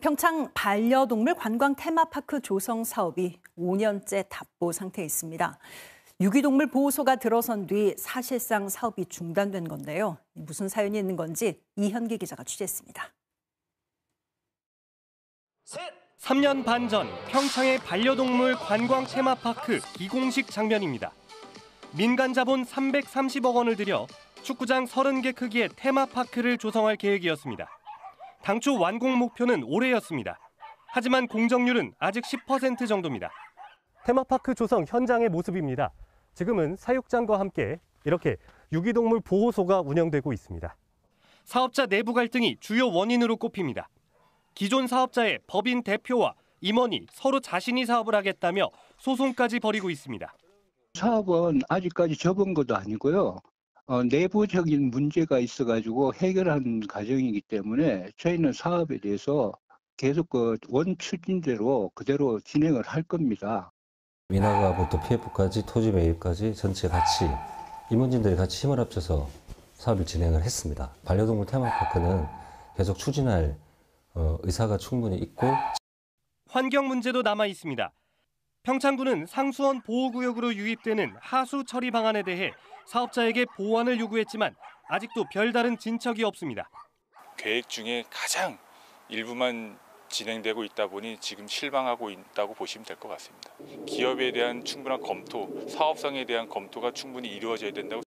평창 반려동물 관광 테마파크 조성 사업이 5년째 답보 상태에 있습니다. 유기동물 보호소가 들어선 뒤 사실상 사업이 중단된 건데요. 무슨 사연이 있는 건지 이현기 기자가 취재했습니다. 3년 반 전 평창의 반려동물 관광 테마파크 기공식 장면입니다. 민간 자본 330억 원을 들여 축구장 30개 크기의 테마파크를 조성할 계획이었습니다. 당초 완공 목표는 올해였습니다. 하지만 공정률은 아직 10% 정도입니다. 테마파크 조성 현장의 모습입니다. 지금은 사육장과 함께 이렇게 유기동물 보호소가 운영되고 있습니다. 사업자 내부 갈등이 주요 원인으로 꼽힙니다. 기존 사업자의 법인 대표와 임원이 서로 자신이 사업을 하겠다며 소송까지 벌이고 있습니다. 사업은 아직까지 접은 것도 아니고요. 어, 내부적인 문제가 있어가지고 해결한 과정이기 때문에 저희는 사업에 대해서 계속 그 원추진대로 그대로 진행을 할 겁니다. 민화가부터 PF까지 토지 매입까지 전체 같이 임원진들이 같이 힘을 합쳐서 사업을 진행을 했습니다. 반려동물 테마파크는 계속 추진할 어, 의사가 충분히 있고 환경 문제도 남아 있습니다. 평창군은 상수원 보호구역으로 유입되는 하수 처리 방안에 대해 사업자에게 보완을 요구했지만 아직도 별다른 진척이 없습니다. 계획 중에 가장 일부만 진행되고 있다 보니 지금 실망하고 있다고 보시면 될 것 같습니다. 기업에 대한 충분한 검토, 사업성에 대한 검토가 충분히 이루어져야 된다고.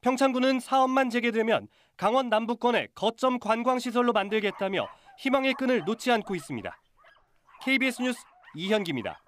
평창군은 사업만 재개되면 강원 남부권의 거점 관광시설로 만들겠다며 희망의 끈을 놓지 않고 있습니다. KBS 뉴스 이현기입니다.